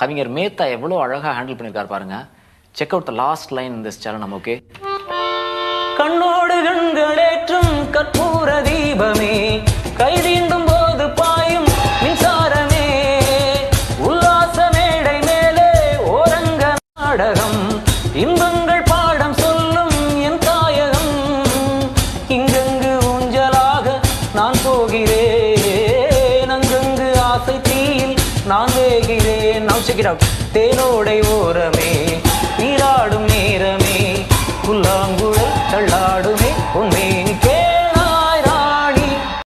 கவிஞர் மேத்தா எவ்வளோ அழகாக ஹேண்டில் பண்ணியிருக்கார் பாருங்க. Check out the last line இந்த சேனல் ஓகே கண்ணோடு கண்களேற்றும் கற்பூர தீபமே. கைதீண்டும் போது பாயும் மின்சாரமே. உல்லாச மேடை மேலே ஓரங்க நாடகம். இன்பங்கள் பாடம் சொல்லும் என் தாயகம். இங்கங்கு ஊஞ்சலாக நான் போகிறேன். நான் வேகிறேன் நாம் சிக்கிறோம் தேனோடை ஓரமே நீராடும் நேரமே. புல்லாங்குழல் தள்ளாடுமே உன்